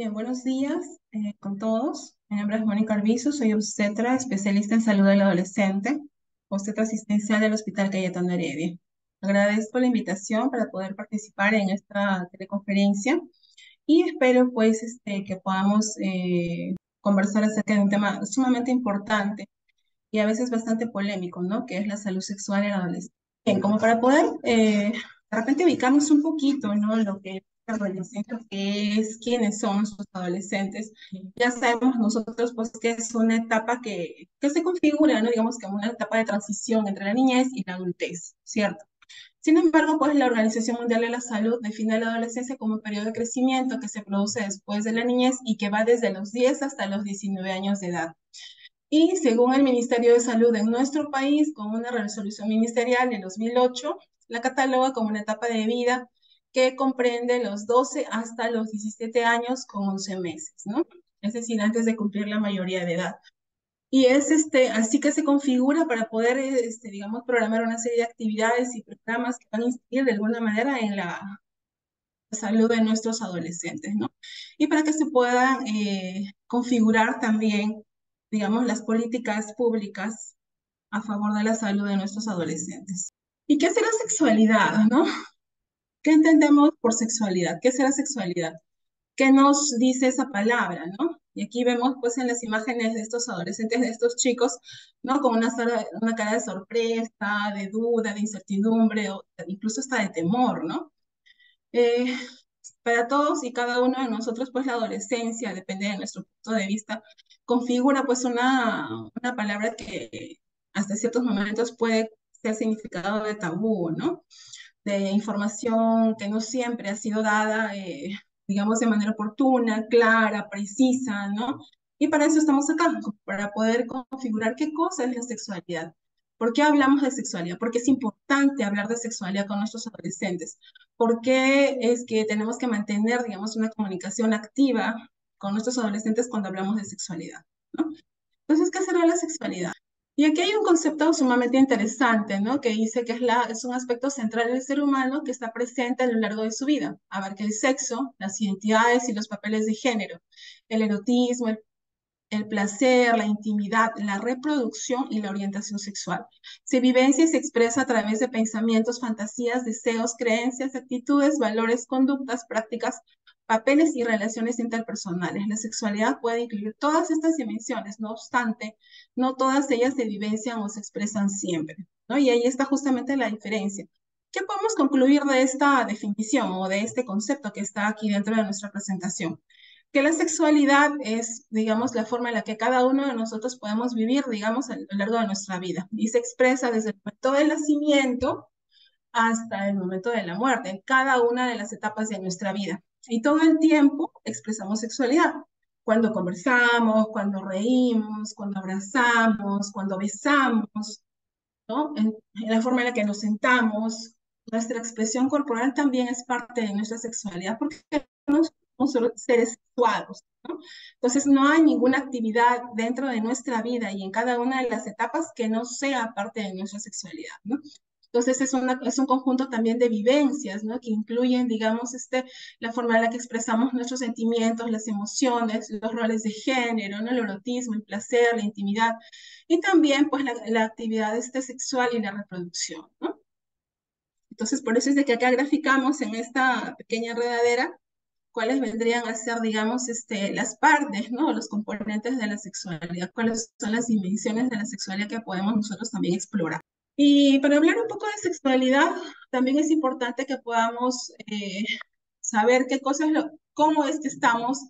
Bien, buenos días eh, con todos. Mi nombre es Mónica Arbizu, soy obstetra, especialista en salud del adolescente, obstetra asistencial del Hospital Cayetano Heredia. Agradezco la invitación para poder participar en esta teleconferencia y espero pues este, que podamos eh, conversar acerca de un tema sumamente importante y a veces bastante polémico, ¿no? Que es la salud sexual en adolescentes. Bien, como para poder eh, de repente ubicarnos un poquito, ¿no? Lo que adolescentes, qué es, quiénes son nuestros adolescentes. Ya sabemos nosotros pues que es una etapa que, que se configura, ¿no? Digamos que una etapa de transición entre la niñez y la adultez, ¿cierto? Sin embargo, pues la Organización Mundial de la Salud define la adolescencia como un periodo de crecimiento que se produce después de la niñez y que va desde los 10 hasta los 19 años de edad. Y según el Ministerio de Salud en nuestro país, con una resolución ministerial en 2008, la cataloga como una etapa de vida que comprende los 12 hasta los 17 años con 11 meses, ¿no? Es decir, antes de cumplir la mayoría de edad. Y es este, así que se configura para poder, este, digamos, programar una serie de actividades y programas que van a incidir de alguna manera en la salud de nuestros adolescentes, ¿no? Y para que se puedan eh, configurar también, digamos, las políticas públicas a favor de la salud de nuestros adolescentes. ¿Y qué es la sexualidad, no? ¿Qué entendemos por sexualidad? ¿Qué la sexualidad? ¿Qué nos dice esa palabra, no? Y aquí vemos, pues, en las imágenes de estos adolescentes, de estos chicos, ¿no? Con una, una cara de sorpresa, de duda, de incertidumbre, o incluso hasta de temor, ¿no? Eh, para todos y cada uno de nosotros, pues, la adolescencia, depende de nuestro punto de vista, configura, pues, una, una palabra que hasta ciertos momentos puede ser significado de tabú, ¿no? De información que no siempre ha sido dada, eh, digamos, de manera oportuna, clara, precisa, ¿no? Y para eso estamos acá, para poder configurar qué cosa es la sexualidad. ¿Por qué hablamos de sexualidad? Porque es importante hablar de sexualidad con nuestros adolescentes. ¿Por qué es que tenemos que mantener, digamos, una comunicación activa con nuestros adolescentes cuando hablamos de sexualidad? ¿no? Entonces, ¿qué será la sexualidad? Y aquí hay un concepto sumamente interesante, ¿no? Que dice que es, la, es un aspecto central del ser humano que está presente a lo largo de su vida. Abarca el sexo, las identidades y los papeles de género, el erotismo, el, el placer, la intimidad, la reproducción y la orientación sexual. Se vivencia y se expresa a través de pensamientos, fantasías, deseos, creencias, actitudes, valores, conductas, prácticas, papeles y relaciones interpersonales. La sexualidad puede incluir todas estas dimensiones, no obstante, no todas ellas se vivencian o se expresan siempre, ¿no? Y ahí está justamente la diferencia. ¿Qué podemos concluir de esta definición o de este concepto que está aquí dentro de nuestra presentación? Que la sexualidad es, digamos, la forma en la que cada uno de nosotros podemos vivir, digamos, a lo largo de nuestra vida y se expresa desde el momento del nacimiento hasta el momento de la muerte, en cada una de las etapas de nuestra vida. Y todo el tiempo expresamos sexualidad. Cuando conversamos, cuando reímos, cuando abrazamos, cuando besamos, ¿no? En, la forma en la que nos sentamos, nuestra expresión corporal también es parte de nuestra sexualidad porque somos seres sexuados, ¿no? Entonces no hay ninguna actividad dentro de nuestra vida y en cada una de las etapas que no sea parte de nuestra sexualidad, ¿no? Entonces es, es un conjunto también de vivencias, ¿no? Que incluyen, digamos, este, la forma en la que expresamos nuestros sentimientos, las emociones, los roles de género. El erotismo, el placer, la intimidad, y también, pues, la, la actividad este, sexual y la reproducción, ¿no? Entonces, por eso es de que acá graficamos en esta pequeña enredadera cuáles vendrían a ser, digamos, este, las partes, ¿no? Los componentes de la sexualidad, cuáles son las dimensiones de la sexualidad que podemos nosotros también explorar. Y para hablar un poco de sexualidad, también es importante que podamos eh, saber qué cosas, cómo es que estamos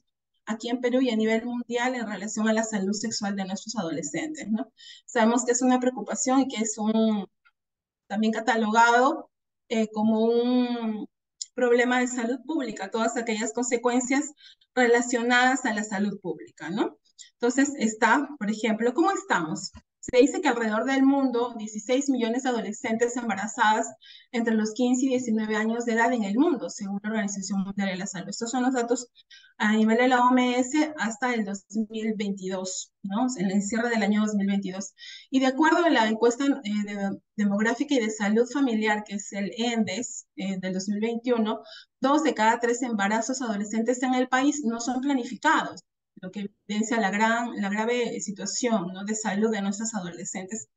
aquí en Perú y a nivel mundial en relación a la salud sexual de nuestros adolescentes, ¿no? Sabemos que es una preocupación y que es un, también catalogado eh, como un problema de salud pública, todas aquellas consecuencias relacionadas a la salud pública, ¿no? Entonces está, por ejemplo, ¿cómo estamos? Se dice que alrededor del mundo, 16 millones de adolescentes embarazadas entre los 15 y 19 años de edad en el mundo, según la Organización Mundial de la Salud. Estos son los datos a nivel de la OMS hasta el 2022, ¿no? En el cierre del año 2022. Y de acuerdo a la encuesta eh, demográfica y de salud familiar, que es el ENDES eh, del 2021, dos de cada tres embarazos adolescentes en el país no son planificados lo que evidencia la, gran, la grave situación ¿no? de salud de nuestros adolescentes,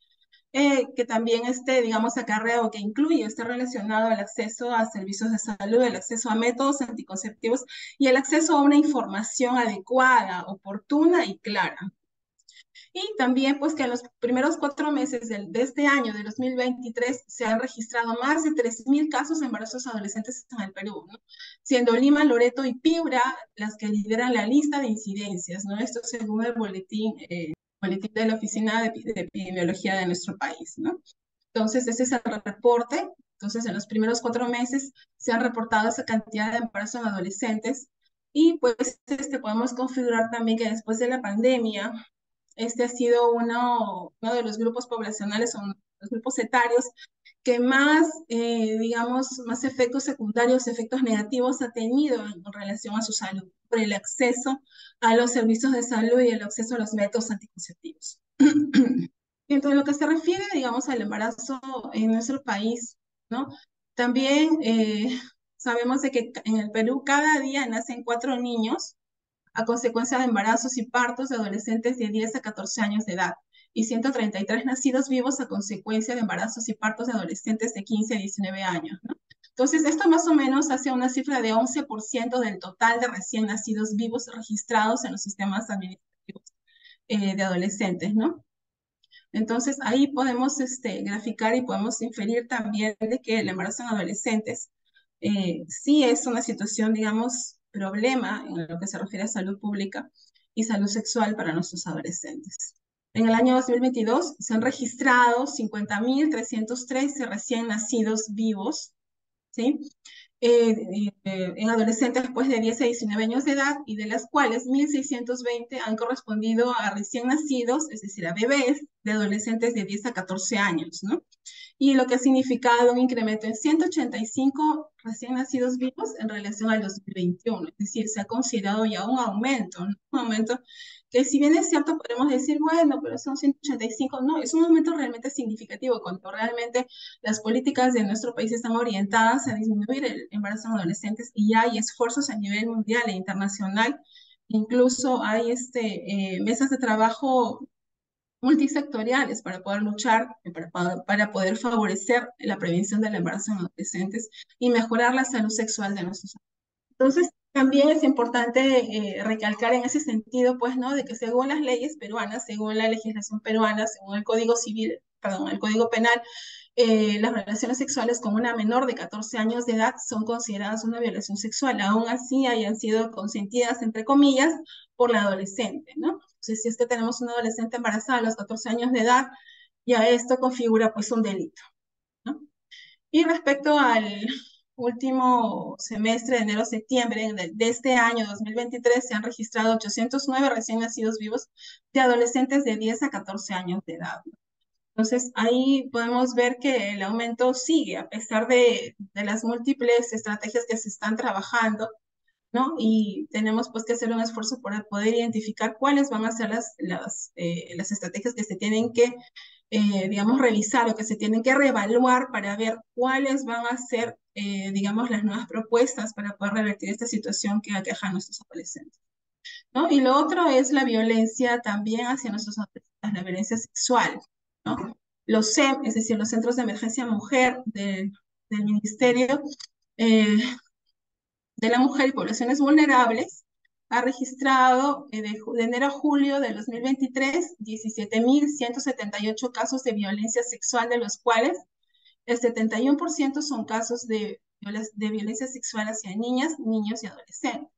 eh, que también este, digamos, acarrea o que incluye, está relacionado al acceso a servicios de salud, el acceso a métodos anticonceptivos y el acceso a una información adecuada, oportuna y clara. Y también, pues, que en los primeros cuatro meses de, este año, de 2023, se han registrado más de 3.000 casos de embarazos adolescentes en el Perú, ¿no? siendo Lima, Loreto y Piura las que lideran la lista de incidencias, ¿no? Esto según el boletín, eh, boletín de la Oficina de, Epidemiología de nuestro país, ¿no? Entonces, ese es el reporte. Entonces, en los primeros cuatro meses se han reportado esa cantidad de embarazos en adolescentes y pues este, podemos configurar también que después de la pandemia, este ha sido uno, uno de los grupos poblacionales o los grupos etarios que más, eh, digamos, más efectos secundarios, efectos negativos ha tenido en relación a su salud, por el acceso a los servicios de salud y el acceso a los métodos anticonceptivos. Entonces, lo que se refiere, digamos, al embarazo en nuestro país, ¿no? También eh, sabemos de que en el Perú cada día nacen cuatro niños a consecuencia de embarazos y partos de adolescentes de 10 a 14 años de edad y 133 nacidos vivos a consecuencia de embarazos y partos de adolescentes de 15 a 19 años. Entonces, esto más o menos hace una cifra de 11% del total de recién nacidos vivos registrados en los sistemas administrativos eh, de adolescentes, ¿no? Entonces, ahí podemos este, graficar y podemos inferir también de que el embarazo en adolescentes eh, sí es una situación, digamos, problema en lo que se refiere a salud pública y salud sexual para nuestros adolescentes. En el año 2022 se han registrado 50.313 recién nacidos vivos, ¿sí? Eh, eh, en adolescentes después de 10 a 19 años de edad y de las cuales 1.620 han correspondido a recién nacidos, es decir, a bebés de adolescentes de 10 a 14 años, ¿no? y lo que ha significado un incremento en 185 recién nacidos vivos en relación al 2021. Es decir, se ha considerado ya un aumento, un aumento que si bien es cierto podemos decir, bueno, pero son 185, no, es un aumento realmente significativo cuando realmente las políticas de nuestro país están orientadas a disminuir el embarazo en adolescentes y hay esfuerzos a nivel mundial e internacional. Incluso hay este, eh, mesas de trabajo multisectoriales para poder luchar, para, para, poder favorecer la prevención del embarazo en adolescentes y mejorar la salud sexual de nuestros Entonces, también es importante eh, recalcar en ese sentido, pues, ¿no? De que según las leyes peruanas, según la legislación peruana, según el Código Civil, perdón, el Código Penal, eh, las relaciones sexuales con una menor de 14 años de edad son consideradas una violación sexual, aún así hayan sido consentidas, entre comillas, por la adolescente, ¿no? Entonces, si es que tenemos una adolescente embarazada a los 14 años de edad, ya esto configura pues un delito, ¿no? Y respecto al último semestre de enero-septiembre de, este año 2023 se han registrado 809 recién nacidos vivos de adolescentes de 10 a 14 años de edad. Entonces, ahí podemos ver que el aumento sigue, a pesar de, de, las múltiples estrategias que se están trabajando, ¿no? Y tenemos pues que hacer un esfuerzo para poder identificar cuáles van a ser las, las, eh, las estrategias que se tienen que, eh, digamos, revisar o que se tienen que reevaluar para ver cuáles van a ser, eh, digamos, las nuevas propuestas para poder revertir esta situación que aqueja a nuestros adolescentes. ¿No? Y lo otro es la violencia también hacia nuestros adolescentes, la violencia sexual. ¿no? Los CEM, es decir, los Centros de Emergencia Mujer del Ministerio, eh, de la Mujer y Poblaciones Vulnerables, ha registrado de, enero a julio de 2023 17.178 casos de violencia sexual, de los cuales el 71% son casos de, violencia sexual hacia niñas, niños y adolescentes.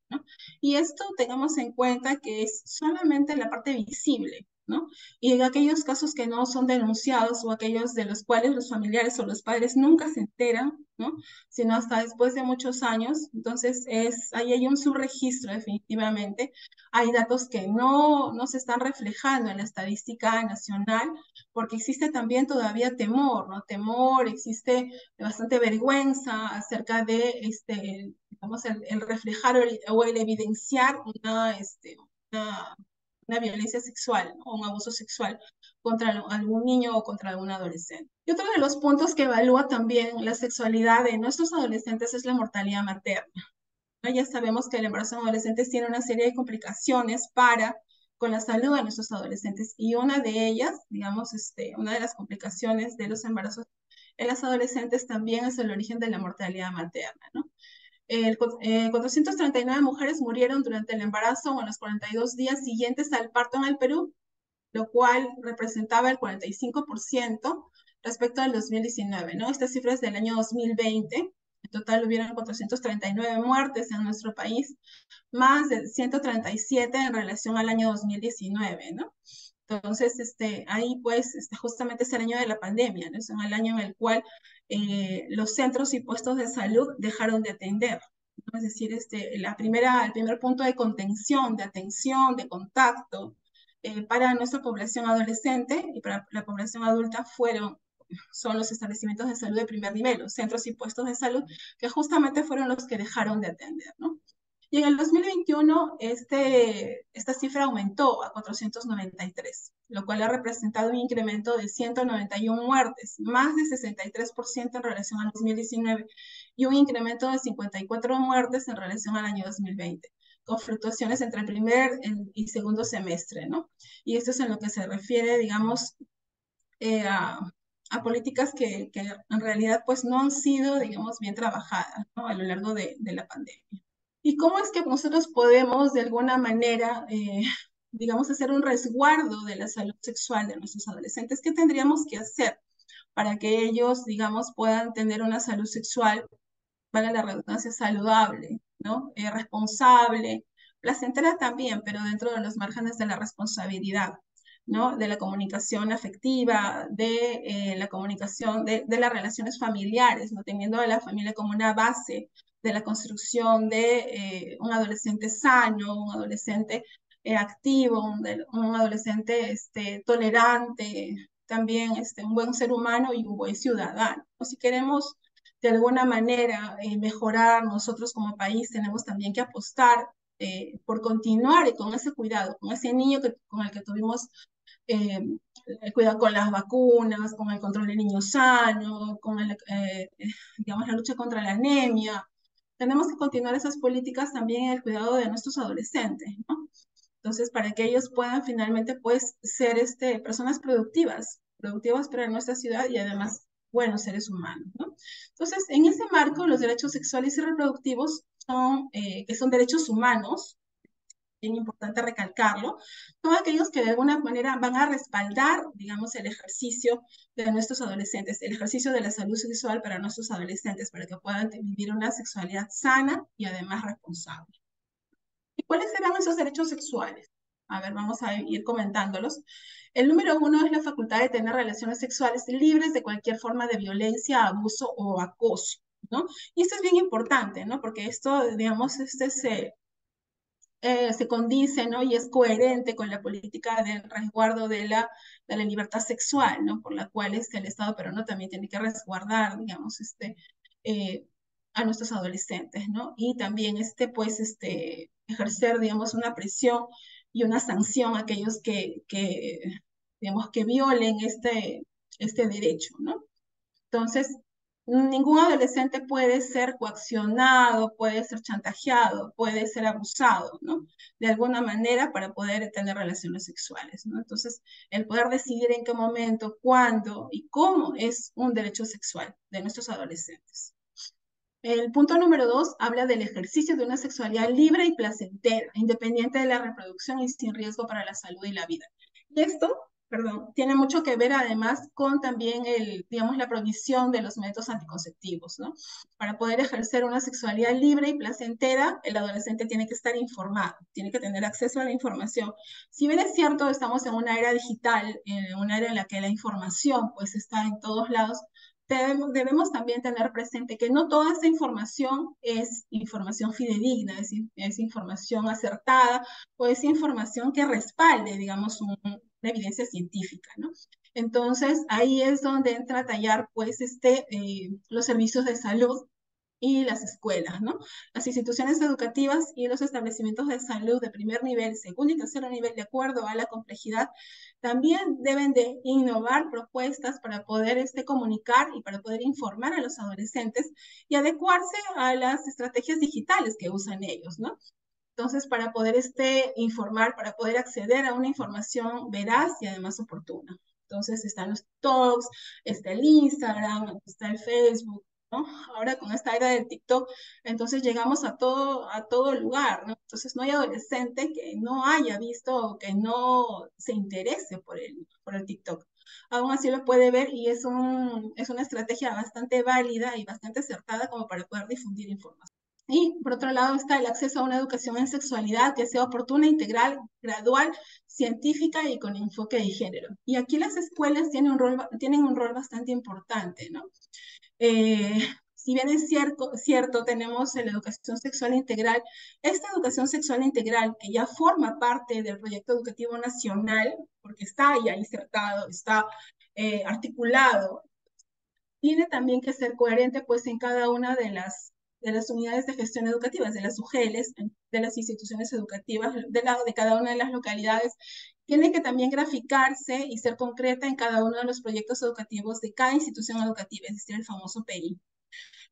Y esto tengamos en cuenta que es solamente la parte visible, ¿no? Y en aquellos casos que no son denunciados o aquellos de los cuales los familiares o los padres nunca se enteran, ¿no? Sino hasta después de muchos años, entonces es, ahí hay un subregistro definitivamente. Hay datos que no, no se están reflejando en la estadística nacional porque existe también todavía temor, ¿no? Temor, existe bastante vergüenza acerca de, este, digamos, el, el reflejar o el, evidenciar una, este, una una violencia sexual o un abuso sexual contra algún niño o contra algún adolescente. Y otro de los puntos que evalúa también la sexualidad de nuestros adolescentes es la mortalidad materna. Ya sabemos que el embarazo en adolescentes tiene una serie de complicaciones para con la salud de nuestros adolescentes y una de ellas, digamos, este, una de las complicaciones de los embarazos en las adolescentes también es el origen de la mortalidad materna. El, 439 eh, mujeres murieron durante el embarazo o en los 42 días siguientes al parto en el Perú, lo cual representaba el 45% respecto al 2019, ¿no? Estas cifras del año 2020. En total hubieron 439 muertes en nuestro país, más de 137 en relación al año 2019, ¿no? Entonces, este, ahí pues este, justamente es el año de la pandemia, ¿no? es el año en el cual eh, los centros y puestos de salud dejaron de atender. Es decir, este, el primer punto de contención, de atención, de contacto eh, para nuestra población adolescente y para la población adulta fueron son los establecimientos de salud de primer nivel, los centros y puestos de salud, que justamente fueron los que dejaron de atender. Y en el 2021 este, esta cifra aumentó a 493, lo cual ha representado un incremento de 191 muertes, más de 63% en relación al 2019 y un incremento de 54 muertes en relación al año 2020 con fluctuaciones entre el primer y segundo semestre, ¿no? Y esto es en lo que se refiere, digamos, eh, a, a, políticas que, que, en realidad pues no han sido, bien trabajadas a lo largo de, de la pandemia. ¿Y cómo es que nosotros podemos de alguna manera, eh, digamos, hacer un resguardo de la salud sexual de nuestros adolescentes? ¿Qué tendríamos que hacer para que ellos, digamos, puedan tener una salud sexual, para la redundancia, saludable, ¿no? Eh, responsable, placentera también, pero dentro de los márgenes de la responsabilidad. ¿no? de la comunicación afectiva, de eh, la comunicación, de, de, las relaciones familiares, ¿no? teniendo a la familia como una base de la construcción de eh, un adolescente sano, un adolescente eh, activo, un, adolescente este, tolerante, también este, un buen ser humano y un buen ciudadano. O si queremos de alguna manera eh, mejorar nosotros como país, tenemos también que apostar por continuar con ese cuidado, con ese niño que, con el que tuvimos el cuidado con las vacunas, con el control del niño sano, con el, digamos, la lucha contra la anemia, tenemos que continuar esas políticas también en el cuidado de nuestros adolescentes, ¿no? Entonces, para que ellos puedan finalmente, pues, ser este, personas productivas, productivas para nuestra ciudad y además buenos seres humanos, ¿no? Entonces, en ese marco, los derechos sexuales y reproductivos son, eh, que son derechos humanos, bien importante recalcarlo, son aquellos que de alguna manera van a respaldar, digamos, el ejercicio de nuestros adolescentes, el ejercicio de la salud sexual para nuestros adolescentes, para que puedan vivir una sexualidad sana y además responsable. ¿Y cuáles serán esos derechos sexuales? A ver, vamos a ir comentándolos. El número uno es la facultad de tener relaciones sexuales libres de cualquier forma de violencia, abuso o acoso. ¿no? Y esto es bien importante, ¿no? Porque esto, digamos, este se, eh, se condice ¿no? y es coherente con la política de resguardo de la, de la libertad sexual, ¿no? por la cual este, el Estado peruano también tiene que resguardar, digamos, este, eh, a nuestros adolescentes, ¿no? Y también este, pues, este, ejercer, digamos, una presión y una sanción a aquellos que, que digamos, que violen este, este derecho, ¿no? Entonces, Ningún adolescente puede ser coaccionado, puede ser chantajeado, puede ser abusado, ¿no? De alguna manera para poder tener relaciones sexuales, ¿no? Entonces, el poder decidir en qué momento, cuándo y cómo es un derecho sexual de nuestros adolescentes. El punto número dos habla del ejercicio de una sexualidad libre y placentera, independiente de la reproducción y sin riesgo para la salud y la vida. Y esto perdón, tiene mucho que ver además con también el, digamos, la provisión de los métodos anticonceptivos, ¿no? Para poder ejercer una sexualidad libre y placentera, el adolescente tiene que estar informado, tiene que tener acceso a la información. Si bien es cierto, estamos en una era digital, en una era en la que la información pues está en todos lados, Debemos, también tener presente que no toda esa información es información fidedigna, es, es información acertada o es información que respalde, digamos, un, evidencia científica, ¿no? Entonces, ahí es donde entra a tallar, pues, este, eh, los servicios de salud y las escuelas, ¿no? Las instituciones educativas y los establecimientos de salud de primer nivel, segundo y tercer nivel, de acuerdo a la complejidad, también deben de innovar propuestas para poder este, comunicar y para poder informar a los adolescentes y adecuarse a las estrategias digitales que usan ellos, ¿no? Entonces, para poder este, informar, para poder acceder a una información veraz y además oportuna. Entonces, están los talks, está el Instagram, está el Facebook, ¿no? Ahora con esta era del TikTok, entonces llegamos a todo, a todo lugar, ¿no? Entonces, no hay adolescente que no haya visto o que no se interese por el, por el TikTok. Aún así lo puede ver y es, un, es una estrategia bastante válida y bastante acertada como para poder difundir información. Y por otro lado está el acceso a una educación en sexualidad que sea oportuna, integral, gradual, científica y con enfoque de género. Y aquí las escuelas tienen un rol, tienen un rol bastante importante, ¿no? Eh, si bien es cierto, cierto, tenemos la educación sexual integral, esta educación sexual integral que ya forma parte del proyecto educativo nacional, porque está ya insertado, está eh, articulado, tiene también que ser coherente pues en cada una de las de las unidades de gestión educativa, de las UGELs, de las instituciones educativas, de, la, de cada una de las localidades, tiene que también graficarse y ser concreta en cada uno de los proyectos educativos de cada institución educativa, es decir, el famoso PI.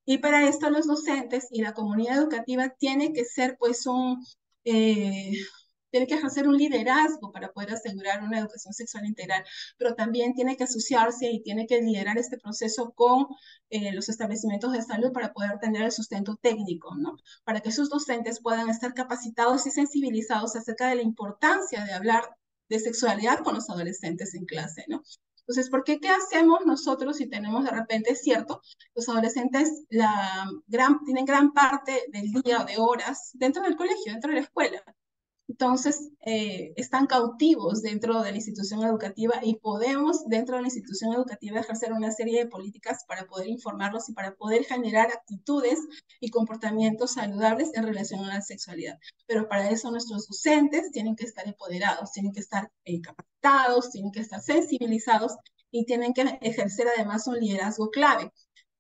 Y para esto los docentes y la comunidad educativa tiene que ser pues un, eh, tiene que ejercer un liderazgo para poder asegurar una educación sexual integral, pero también tiene que asociarse y tiene que liderar este proceso con eh, los establecimientos de salud para poder tener el sustento técnico, ¿no? Para que sus docentes puedan estar capacitados y sensibilizados acerca de la importancia de hablar de sexualidad con los adolescentes en clase, ¿no? Entonces, ¿por qué qué hacemos nosotros si tenemos de repente, es cierto, los adolescentes la gran, tienen gran parte del día o de horas dentro del colegio, dentro de la escuela? Entonces, eh, están cautivos dentro de la institución educativa y podemos dentro de la institución educativa ejercer una serie de políticas para poder informarlos y para poder generar actitudes y comportamientos saludables en relación a la sexualidad. Pero para eso nuestros docentes tienen que estar empoderados, tienen que estar eh, capacitados, tienen que estar sensibilizados y tienen que ejercer además un liderazgo clave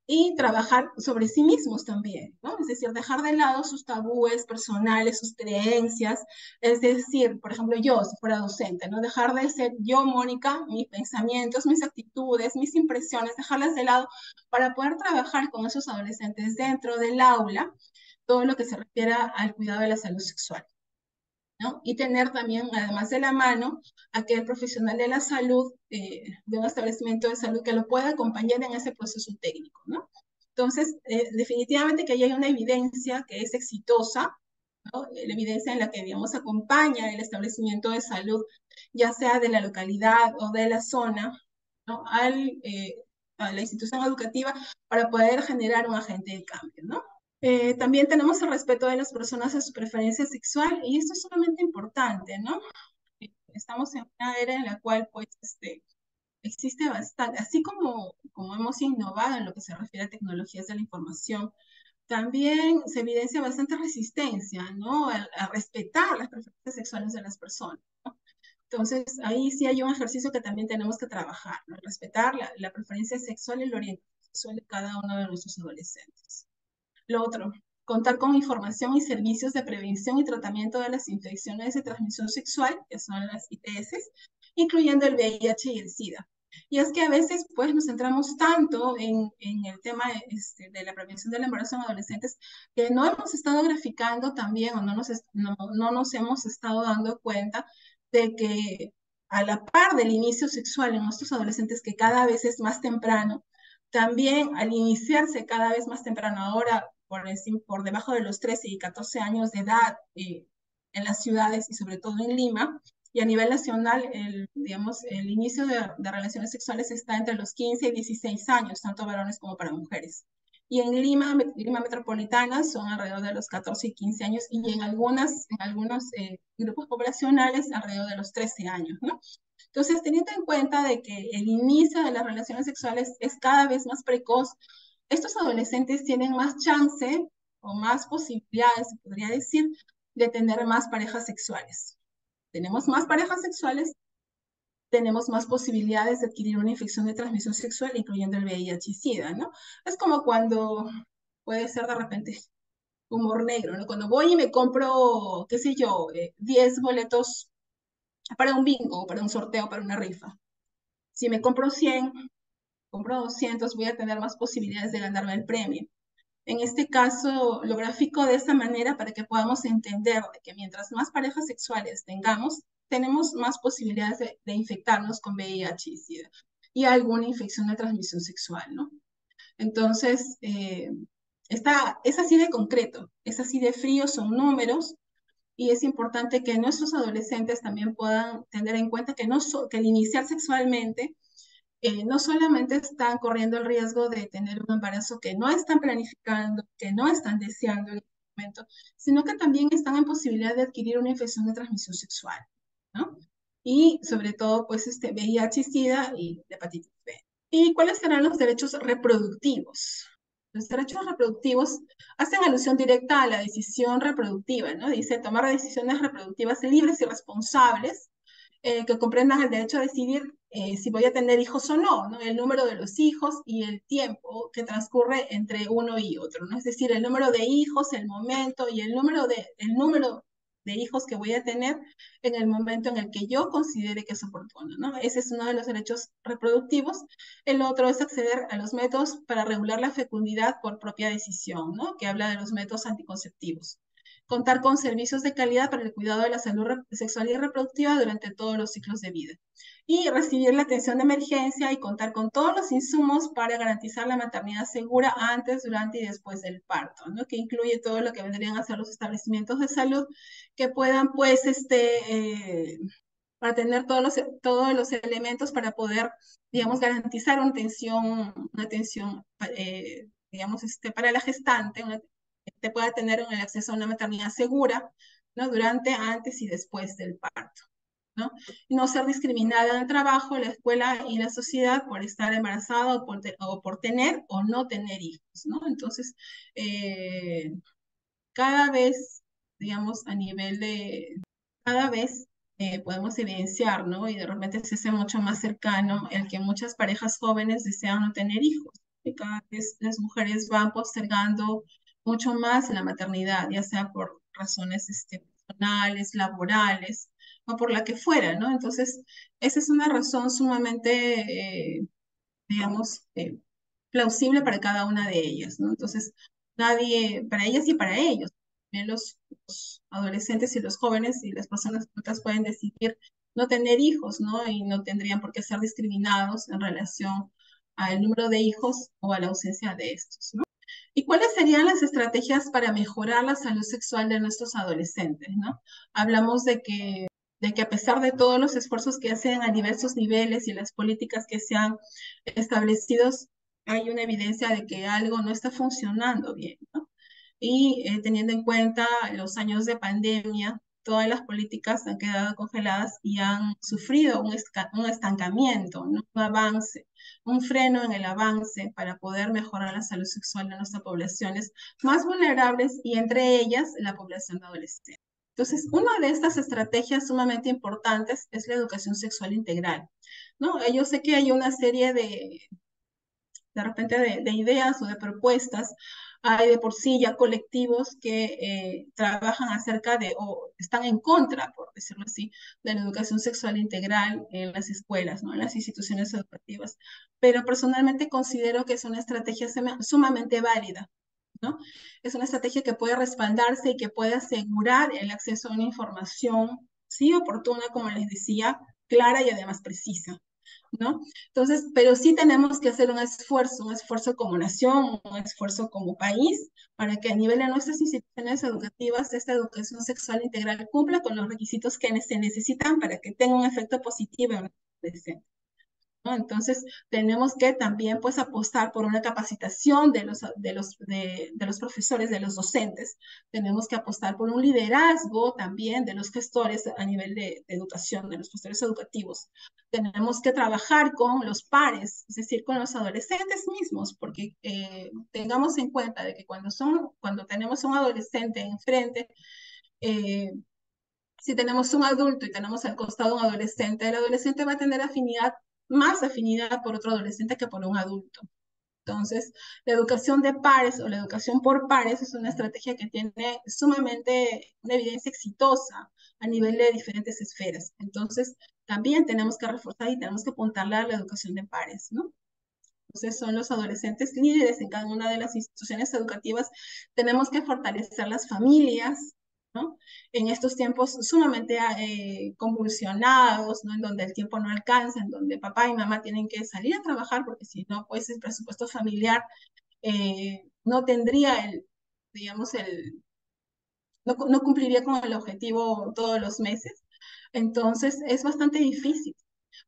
y trabajar sobre sí mismos también, ¿no? Es decir, dejar de lado sus tabúes personales, sus creencias, es decir, por ejemplo, yo, si fuera docente, ¿no? Dejar de ser yo, Mónica, mis pensamientos, mis actitudes, mis impresiones, dejarlas de lado para poder trabajar con esos adolescentes dentro del aula, todo lo que se refiere al cuidado de la salud sexual. Y tener también, además de la mano, aquel profesional de la salud, eh, de un establecimiento de salud que lo pueda acompañar en ese proceso técnico, ¿no? Entonces, eh, definitivamente que ahí hay una evidencia que es exitosa, ¿no? La evidencia en la que, digamos, acompaña el establecimiento de salud, ya sea de la localidad o de la zona, ¿no? Al, eh, a la institución educativa para poder generar un agente de cambio, ¿no? Eh, también tenemos el respeto de las personas a su preferencia sexual y esto es sumamente importante, ¿no? Estamos en una era en la cual, pues, este, existe bastante, así como, como hemos innovado en lo que se refiere a tecnologías de la información, también se evidencia bastante resistencia, ¿no? A, respetar las preferencias sexuales de las personas, ¿no? Entonces, ahí sí hay un ejercicio que también tenemos que trabajar, ¿no? Respetar la, la preferencia sexual y la orientación sexual de cada uno de nuestros adolescentes. Lo otro, contar con información y servicios de prevención y tratamiento de las infecciones de transmisión sexual, que son las ITS, incluyendo el VIH y el SIDA. Y es que a veces pues nos centramos tanto en, en el tema este, de la prevención del embarazo en adolescentes que no hemos estado graficando también o no nos, no, no nos hemos estado dando cuenta de que a la par del inicio sexual en nuestros adolescentes, que cada vez es más temprano, también al iniciarse cada vez más temprano, ahora por, por debajo de los 13 y 14 años de edad eh, en las ciudades y sobre todo en Lima, y a nivel nacional, el, digamos, el inicio de, de, relaciones sexuales está entre los 15 y 16 años, tanto varones como para mujeres. Y en Lima, Lima metropolitana son alrededor de los 14 y 15 años y en, algunas, en algunos eh, grupos poblacionales alrededor de los 13 años, ¿no? Entonces, teniendo en cuenta de que el inicio de las relaciones sexuales es cada vez más precoz, estos adolescentes tienen más chance o más posibilidades, se podría decir, de tener más parejas sexuales. Tenemos más parejas sexuales, tenemos más posibilidades de adquirir una infección de transmisión sexual, incluyendo el VIH y SIDA, ¿no? Es como cuando puede ser de repente humor negro, ¿no? Cuando voy y me compro, qué sé yo, 10 eh, boletos para un bingo, para un sorteo, para una rifa. Si me compro 100, compro 200, voy a tener más posibilidades de ganarme el premio. En este caso, lo grafico de esta manera para que podamos entender que mientras más parejas sexuales tengamos, tenemos más posibilidades de, infectarnos con VIH y SIDA y alguna infección de transmisión sexual, ¿no? Entonces, eh, está, es así de concreto, es así de frío, son números, y es importante que nuestros adolescentes también puedan tener en cuenta que, no que el iniciar sexualmente eh, no solamente están corriendo el riesgo de tener un embarazo que no están planificando, que no están deseando en este momento, sino que también están en posibilidad de adquirir una infección de transmisión sexual, ¿no? Y sobre todo, pues, este VIH, SIDA y hepatitis B. ¿Y cuáles serán los derechos reproductivos? Los derechos reproductivos hacen alusión directa a la decisión reproductiva, ¿no? Dice tomar decisiones reproductivas libres y responsables eh, que comprendan el derecho a decidir eh, si voy a tener hijos o no, el número de los hijos y el tiempo que transcurre entre uno y otro, ¿no? es decir, el número de hijos, el momento y el número de, el número de hijos que voy a tener en el momento en el que yo considere que es oportuno. ¿no? Ese es uno de los derechos reproductivos. El otro es acceder a los métodos para regular la fecundidad por propia decisión, ¿no? que habla de los métodos anticonceptivos contar con servicios de calidad para el cuidado de la salud sexual y reproductiva durante todos los ciclos de vida. Y recibir la atención de emergencia y contar con todos los insumos para garantizar la maternidad segura antes, durante y después del parto, ¿no? que incluye todo lo que vendrían a ser los establecimientos de salud que puedan, pues, este, eh, para tener todos los, todos los elementos para poder, digamos, garantizar una atención, una atención eh, digamos, este, para la gestante, una te pueda tener el acceso a una maternidad segura, ¿no? Durante, antes y después del parto, ¿no? no ser discriminada en el trabajo, la escuela y la sociedad por estar embarazada o por, o por tener o no tener hijos, ¿no? Entonces, eh, cada vez, digamos, a nivel de, cada vez eh, podemos evidenciar, ¿no? Y de repente se hace mucho más cercano el que muchas parejas jóvenes desean no tener hijos. Y cada vez las mujeres van postergando mucho más la maternidad, ya sea por razones este, personales, laborales, o por la que fuera, ¿no? Entonces, esa es una razón sumamente, eh, digamos, eh, plausible para cada una de ellas, ¿no? Entonces, nadie, para ellas y para ellos, también los, adolescentes y los jóvenes y las personas adultas pueden decidir no tener hijos, ¿no? Y no tendrían por qué ser discriminados en relación al número de hijos o a la ausencia de estos, ¿no? ¿Y cuáles serían las estrategias para mejorar la salud sexual de nuestros adolescentes? ¿no? Hablamos de que, de que a pesar de todos los esfuerzos que hacen a diversos niveles y las políticas que se han establecido, hay una evidencia de que algo no está funcionando bien. Y eh, teniendo en cuenta los años de pandemia, todas las políticas han quedado congeladas y han sufrido un, un estancamiento, un avance, un freno en el avance para poder mejorar la salud sexual de nuestras poblaciones más vulnerables y entre ellas la población adolescente. Entonces, una de estas estrategias sumamente importantes es la educación sexual integral. ¿no? Yo sé que hay una serie de, de repente, de, de ideas o de propuestas hay de por sí ya colectivos que eh, trabajan acerca de, o están en contra, por decirlo así, de la educación sexual integral en las escuelas, ¿no? en las instituciones educativas. Pero personalmente considero que es una estrategia sumamente válida. ¿no? Es una estrategia que puede respaldarse y que puede asegurar el acceso a una información, sí, oportuna, como les decía, clara y además precisa. ¿No? Entonces, pero sí tenemos que hacer un esfuerzo, un esfuerzo como nación, un esfuerzo como país, para que a nivel de nuestras instituciones educativas esta educación sexual integral cumpla con los requisitos que se necesitan para que tenga un efecto positivo en el adolescente. Entonces, tenemos que también pues apostar por una capacitación de los, de, los, de, los profesores, de los docentes. Tenemos que apostar por un liderazgo también de los gestores a nivel de, educación, de los gestores educativos. Tenemos que trabajar con los pares, es decir, con los adolescentes mismos, porque eh, tengamos en cuenta de que cuando, son, cuando tenemos un adolescente enfrente, eh, si tenemos un adulto y tenemos al costado un adolescente, el adolescente va a tener afinidad más afinidad por otro adolescente que por un adulto. Entonces, la educación de pares o la educación por pares es una estrategia que tiene sumamente una evidencia exitosa a nivel de diferentes esferas. Entonces, también tenemos que reforzar y tenemos que apuntarle a la educación de pares, ¿no? Entonces, son los adolescentes líderes en cada una de las instituciones educativas. Tenemos que fortalecer las familias, en estos tiempos sumamente eh, convulsionados, ¿no? En donde el tiempo no alcanza, en donde papá y mamá tienen que salir a trabajar porque si no, pues el presupuesto familiar eh, no tendría el, digamos, el, no, no cumpliría con el objetivo todos los meses. Entonces es bastante difícil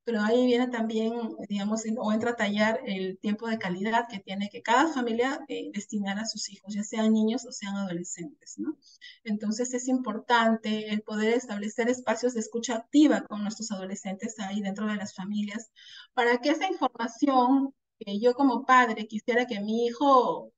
pero ahí viene también, digamos, o entra a tallar el tiempo de calidad que tiene que cada familia eh, destinar a sus hijos, ya sean niños o sean adolescentes, ¿no? Entonces es importante el poder establecer espacios de escucha activa con nuestros adolescentes ahí dentro de las familias, para que esa información que yo como padre quisiera que mi hijo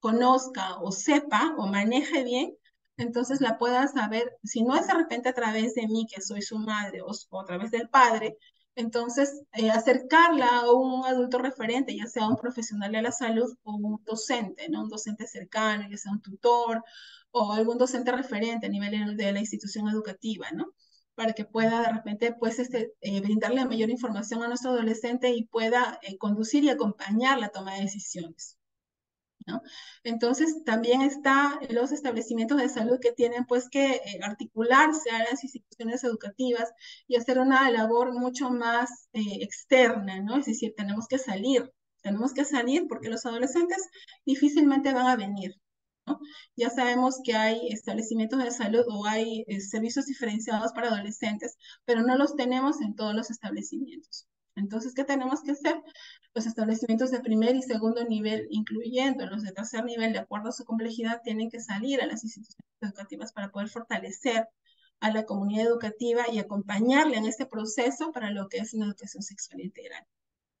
conozca o sepa o maneje bien, entonces la pueda saber, si no es de repente a través de mí, que soy su madre, o a través del padre, entonces, eh, acercarla a un adulto referente, ya sea un profesional de la salud o un docente, ¿no? Un docente cercano, ya sea un tutor o algún docente referente a nivel de la institución educativa, ¿no? Para que pueda de repente, pues, este, eh, brindarle mayor información a nuestro adolescente y pueda eh, conducir y acompañar la toma de decisiones. Entonces, también está los establecimientos de salud que tienen pues que eh, articularse a las instituciones educativas y hacer una labor mucho más eh, externa, ¿no? Es decir, tenemos que salir, tenemos que salir porque los adolescentes difícilmente van a venir. Ya sabemos que hay establecimientos de salud o hay eh, servicios diferenciados para adolescentes, pero no los tenemos en todos los establecimientos. Entonces, ¿qué tenemos que hacer? Los establecimientos de primer y segundo nivel, incluyendo los de tercer nivel, de acuerdo a su complejidad, tienen que salir a las instituciones educativas para poder fortalecer a la comunidad educativa y acompañarle en este proceso para lo que es una educación sexual integral.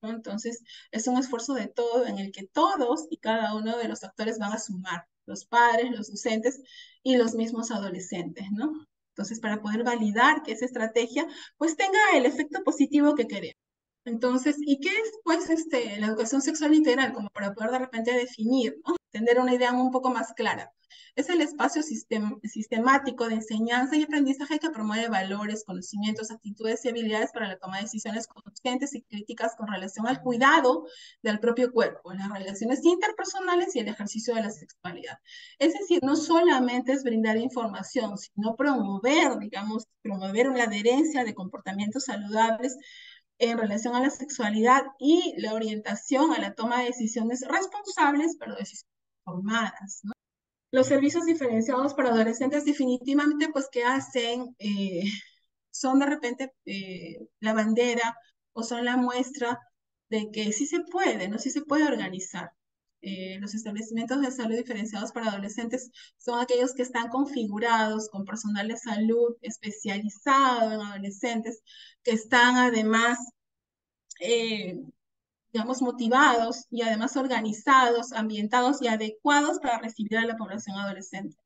Entonces, es un esfuerzo de todo en el que todos y cada uno de los actores van a sumar, los padres, los docentes y los mismos adolescentes, ¿no? Entonces, para poder validar que esa estrategia pues tenga el efecto positivo que queremos. Entonces, ¿y qué es pues este, la educación sexual integral? Como para poder de repente definir, ¿no? tener una idea un poco más clara. Es el espacio sistemático de enseñanza y aprendizaje que promueve valores, conocimientos, actitudes y habilidades para la toma de decisiones conscientes y críticas con relación al cuidado del propio cuerpo, las relaciones interpersonales y el ejercicio de la sexualidad. Es decir, no solamente es brindar información, sino promover, digamos, promover una adherencia de comportamientos saludables en relación a la sexualidad y la orientación a la toma de decisiones responsables, pero decisiones formadas. ¿no? Los servicios diferenciados para adolescentes definitivamente, pues, ¿qué hacen? Eh, son de repente eh, la bandera o son la muestra de que sí se puede, ¿no? Sí se puede organizar. Eh, los establecimientos de salud diferenciados para adolescentes son aquellos que están configurados con personal de salud especializado en adolescentes, que están además, eh, digamos, motivados y además organizados, ambientados y adecuados para recibir a la población adolescente.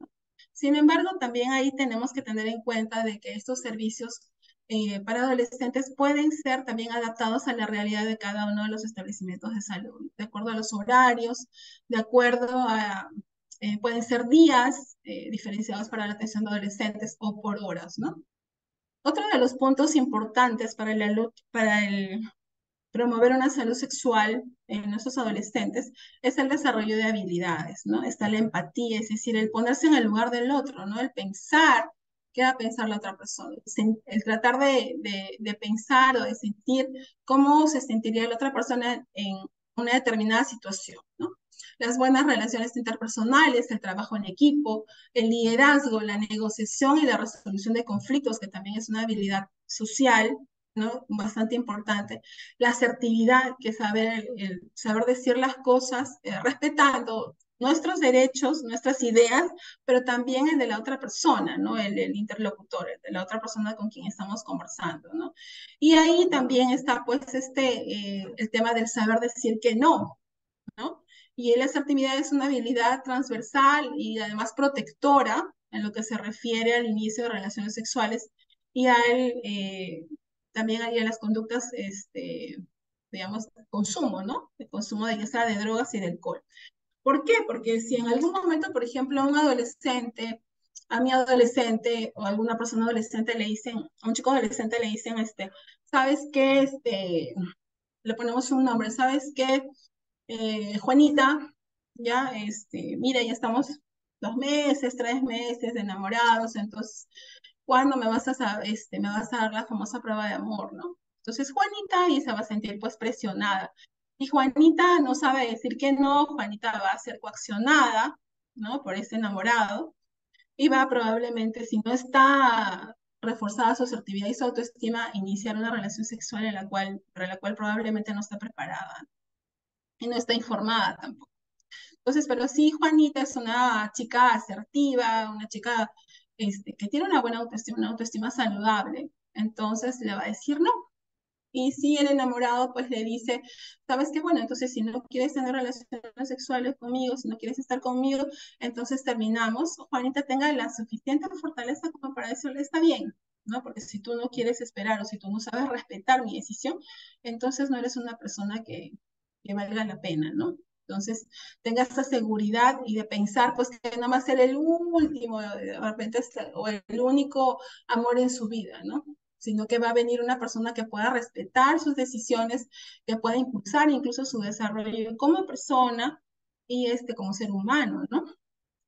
Sin embargo, también ahí tenemos que tener en cuenta de que estos servicios eh, para adolescentes pueden ser también adaptados a la realidad de cada uno de los establecimientos de salud, de acuerdo a los horarios, de acuerdo a, eh, pueden ser días eh, diferenciados para la atención de adolescentes o por horas, ¿no? Otro de los puntos importantes para, la, para el promover una salud sexual en nuestros adolescentes es el desarrollo de habilidades, ¿no? Está la empatía, es decir, el ponerse en el lugar del otro, ¿no? El pensar qué va a pensar la otra persona. El tratar de, de, pensar o de sentir cómo se sentiría la otra persona en una determinada situación. Las buenas relaciones interpersonales, el trabajo en equipo, el liderazgo, la negociación y la resolución de conflictos, que también es una habilidad social, ¿no? Bastante importante. La asertividad, que saber, saber decir las cosas eh, respetando nuestros derechos, nuestras ideas, pero también el de la otra persona, ¿no? El, el, interlocutor, el de la otra persona con quien estamos conversando, ¿no? Y ahí también está, pues, este, eh, el tema del saber decir que no, ¿no? Y la asertividad es una habilidad transversal y además protectora en lo que se refiere al inicio de relaciones sexuales y al, eh, también a las conductas, este, digamos, consumo, ¿no? De consumo de ya sea de drogas y de alcohol. ¿Por qué? Porque si en algún momento, por ejemplo, a un adolescente, a mi adolescente o a alguna persona adolescente le dicen, a un chico adolescente le dicen, este, ¿sabes qué? Este, le ponemos un nombre, ¿sabes qué? Eh, Juanita, ya, este, mira, ya estamos dos meses, tres meses enamorados, entonces, ¿cuándo me vas a, este, me vas a dar la famosa prueba de amor, no? Entonces Juanita y se va a sentir pues presionada. Y Juanita no sabe decir que no, Juanita va a ser coaccionada, ¿no? Por ese enamorado. Y va probablemente, si no está reforzada su asertividad y su autoestima, iniciar una relación sexual en la cual, para la cual probablemente no está preparada y no está informada tampoco. Entonces, pero sí, Juanita es una chica asertiva, una chica este, que tiene una buena autoestima, una autoestima saludable, entonces le va a decir no, y si el enamorado pues le dice, sabes qué, bueno, entonces si no quieres tener relaciones sexuales conmigo, si no quieres estar conmigo, entonces terminamos. Juanita tenga la suficiente fortaleza como para decirle, está bien, ¿no? Porque si tú no quieres esperar o si tú no sabes respetar mi decisión, entonces no eres una persona que, que valga la pena, ¿no? Entonces, tenga esa seguridad y de pensar, pues, que no va a ser el último, de repente, o el único amor en su vida, ¿no? Sino que va a venir una persona que pueda respetar sus decisiones, que pueda impulsar incluso su desarrollo como persona y este, como ser humano, ¿no?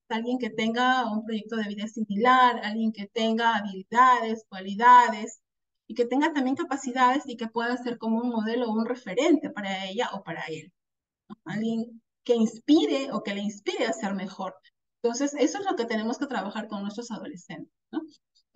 Alguien que tenga un proyecto de vida similar, alguien que tenga habilidades, cualidades y que tenga también capacidades y que pueda ser como un modelo o un referente para ella o para él. Alguien que inspire o que le inspire a ser mejor. Entonces, eso es lo que tenemos que trabajar con nuestros adolescentes, ¿no?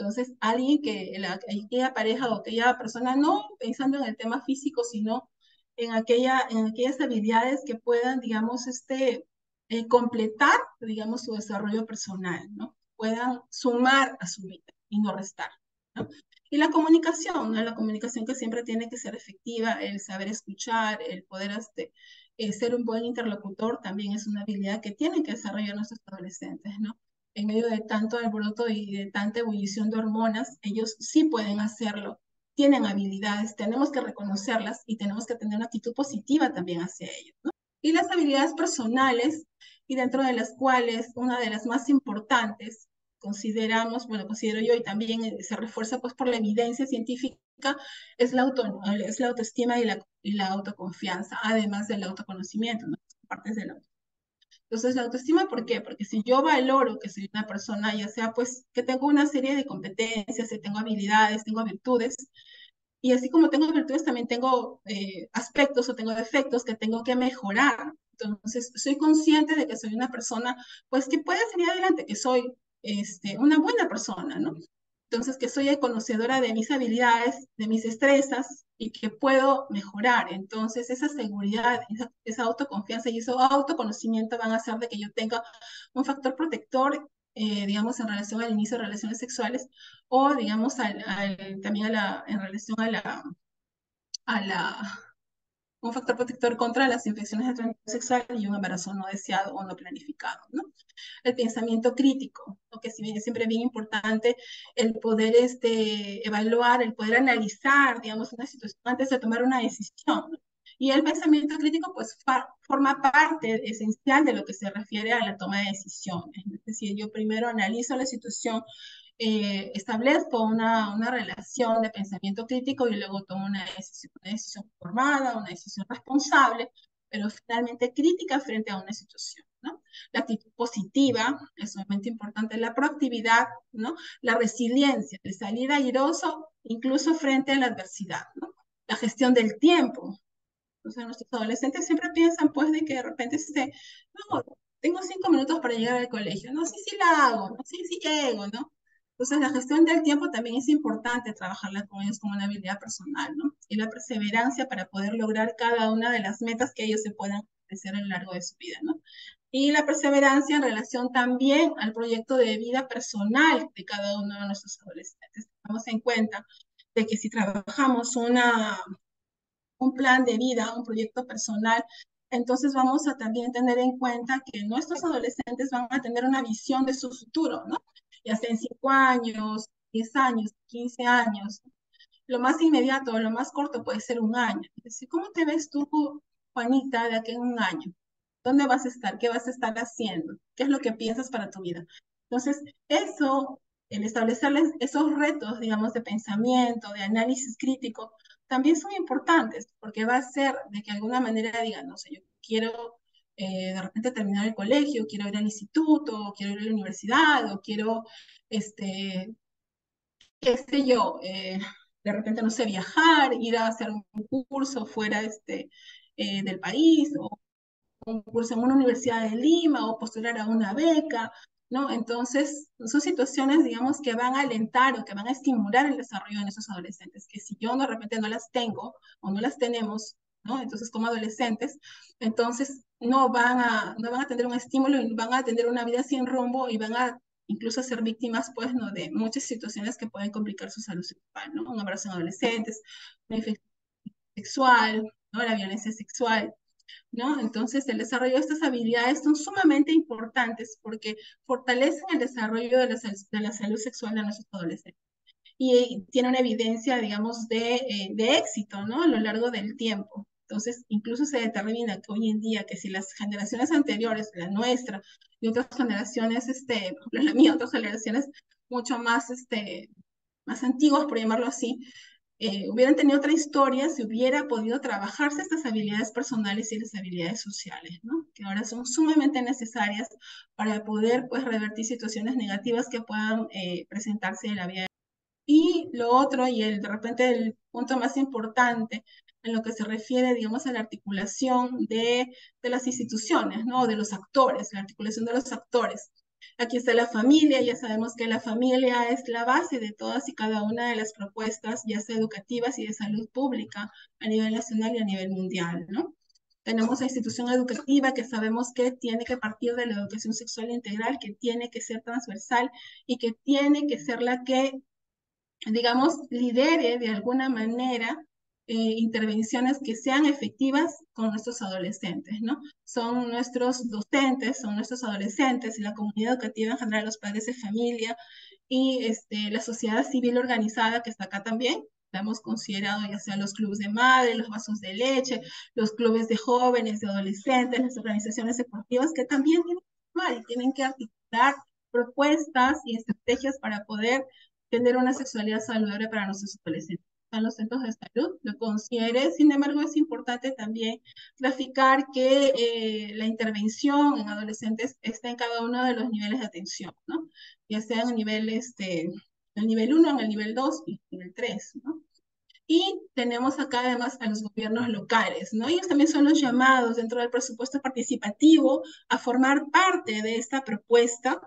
Entonces, alguien que, la, aquella pareja o aquella persona, no pensando en el tema físico, sino en, aquella, en aquellas habilidades que puedan, digamos, este, eh, completar, digamos, su desarrollo personal, ¿no? Puedan sumar a su vida y no restar, ¿no? Y la comunicación, ¿no? La comunicación que siempre tiene que ser efectiva, el saber escuchar, el poder este, eh, ser un buen interlocutor también es una habilidad que tienen que desarrollar nuestros adolescentes, ¿no? En medio de tanto alboroto y de tanta ebullición de hormonas, ellos sí pueden hacerlo, tienen habilidades, tenemos que reconocerlas y tenemos que tener una actitud positiva también hacia ellos. Y las habilidades personales, y dentro de las cuales una de las más importantes consideramos, bueno, considero yo y también eh, se refuerza pues por la evidencia científica, es la, auto, es la autoestima y la, y la autoconfianza, además del autoconocimiento, ¿no? partes del auto. Entonces, la autoestima, ¿por qué? Porque si yo valoro que soy una persona, ya sea pues que tengo una serie de competencias, que tengo habilidades, tengo virtudes, y así como tengo virtudes, también tengo eh, aspectos o tengo defectos que tengo que mejorar. Entonces, soy consciente de que soy una persona, pues que puede salir adelante, que soy este, una buena persona, ¿no? Entonces, que soy conocedora de mis habilidades, de mis destrezas y que puedo mejorar. Entonces, esa seguridad, esa, autoconfianza y ese autoconocimiento van a hacer de que yo tenga un factor protector, eh, digamos, en relación al inicio de relaciones sexuales o, digamos, también a la, en relación a la, a la, un factor protector contra las infecciones de transmisión sexual y un embarazo no deseado o no planificado. El pensamiento crítico, ¿no? que si bien es siempre bien importante el poder este, evaluar, el poder analizar, digamos, una situación antes de tomar una decisión. Y el pensamiento crítico, pues, forma parte esencial de lo que se refiere a la toma de decisiones. Es decir, yo primero analizo la situación, eh, establezco una, una relación de pensamiento crítico y luego tomo una decisión, una decisión formada, una decisión responsable, pero finalmente crítica frente a una situación. ¿no? La actitud positiva es sumamente importante, la proactividad, ¿no? La resiliencia, el salir airoso incluso frente a la adversidad, ¿no? La gestión del tiempo. Sea, nuestros adolescentes siempre piensan, pues, de que de repente, este, no, tengo cinco minutos para llegar al colegio, no, sí, sí la hago, no, sí, sí llego, ¿no? Entonces, la gestión del tiempo también es importante trabajarla con ellos como una habilidad personal, ¿no? Y la perseverancia para poder lograr cada una de las metas que ellos se puedan hacer a lo largo de su vida, ¿no? Y la perseverancia en relación también al proyecto de vida personal de cada uno de nuestros adolescentes. Tenemos en cuenta de que si trabajamos una, un plan de vida, un proyecto personal, entonces vamos a también tener en cuenta que nuestros adolescentes van a tener una visión de su futuro, ¿no? Ya sea en 5 años, 10 años, 15 años. Lo más inmediato, lo más corto puede ser un año. Es decir, ¿cómo te ves tú, Juanita, de aquí en un año? ¿Dónde vas a estar? ¿Qué vas a estar haciendo? ¿Qué es lo que piensas para tu vida? Entonces, eso, el establecerles esos retos, digamos, de pensamiento, de análisis crítico, también son importantes, porque va a ser de que alguna manera digan, no sé, yo quiero eh, de repente terminar el colegio, quiero ir al instituto, quiero ir a la universidad, o quiero, este, qué sé yo, eh, de repente, no sé, viajar, ir a hacer un curso fuera este, eh, del país, o un curso en una universidad de Lima, o postular a una beca, ¿no? Entonces, son situaciones, digamos, que van a alentar o que van a estimular el desarrollo de nuestros adolescentes, que si yo de repente no las tengo o no las tenemos, ¿no? Entonces, como adolescentes, entonces no van a, no van a tener un estímulo y van a tener una vida sin rumbo y van a incluso ser víctimas, pues, ¿no? De muchas situaciones que pueden complicar su salud sexual, ¿no? Un abrazo en adolescentes, una infección sexual, ¿no? La violencia sexual, ¿no? Entonces, el desarrollo de estas habilidades son sumamente importantes porque fortalecen el desarrollo de la, de la salud sexual de nuestros adolescentes. Y tiene una evidencia, digamos, de, eh, de éxito, ¿no? A lo largo del tiempo. Entonces, incluso se determina que hoy en día, que si las generaciones anteriores, la nuestra y otras generaciones, este, la mía, otras generaciones mucho más, este, más antiguas, por llamarlo así, eh, hubieran tenido otra historia si hubiera podido trabajarse estas habilidades personales y las habilidades sociales, ¿no? que ahora son sumamente necesarias para poder pues, revertir situaciones negativas que puedan eh, presentarse en la vida. Y lo otro, y el, de repente el punto más importante en lo que se refiere, digamos, a la articulación de, de las instituciones, ¿no? de los actores, la articulación de los actores. Aquí está la familia, ya sabemos que la familia es la base de todas y cada una de las propuestas, ya sea educativas y de salud pública a nivel nacional y a nivel mundial, ¿no? Tenemos la institución educativa que sabemos que tiene que partir de la educación sexual integral, que tiene que ser transversal y que tiene que ser la que, digamos, lidere de alguna manera eh, intervenciones que sean efectivas con nuestros adolescentes, ¿no? Son nuestros docentes, son nuestros adolescentes y la comunidad educativa en general, los padres de familia y este, la sociedad civil organizada que está acá también. Hemos considerado ya sea los clubes de madre, los vasos de leche, los clubes de jóvenes, de adolescentes, las organizaciones deportivas que también tienen, tienen que articular propuestas y estrategias para poder tener una sexualidad saludable para nuestros adolescentes en los centros de salud, lo considere. Sin embargo, es importante también graficar que eh, la intervención en adolescentes está en cada uno de los niveles de atención, ¿no? Ya sea en el nivel, este, el nivel 1, en el nivel 2 y en el 3, ¿no? Y tenemos acá además a los gobiernos locales, ¿no? Ellos también son los llamados dentro del presupuesto participativo a formar parte de esta propuesta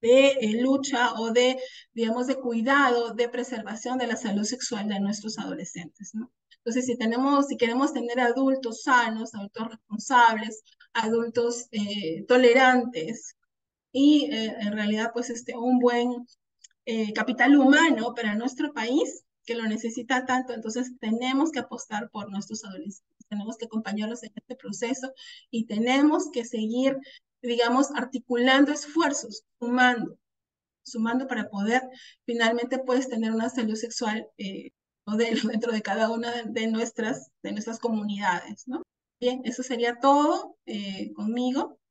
de eh, lucha o de, digamos, de cuidado, de preservación de la salud sexual de nuestros adolescentes, ¿no? Entonces, si tenemos, si queremos tener adultos sanos, adultos responsables, adultos eh, tolerantes y eh, en realidad, pues, este, un buen capital humano para nuestro país, que lo necesita tanto, entonces tenemos que apostar por nuestros adolescentes, tenemos que acompañarlos en este proceso y tenemos que seguir digamos, articulando esfuerzos, sumando, sumando para poder finalmente puedes tener una salud sexual eh, modelo dentro de cada una de nuestras, de nuestras comunidades, ¿no? Bien, eso sería todo eh, conmigo.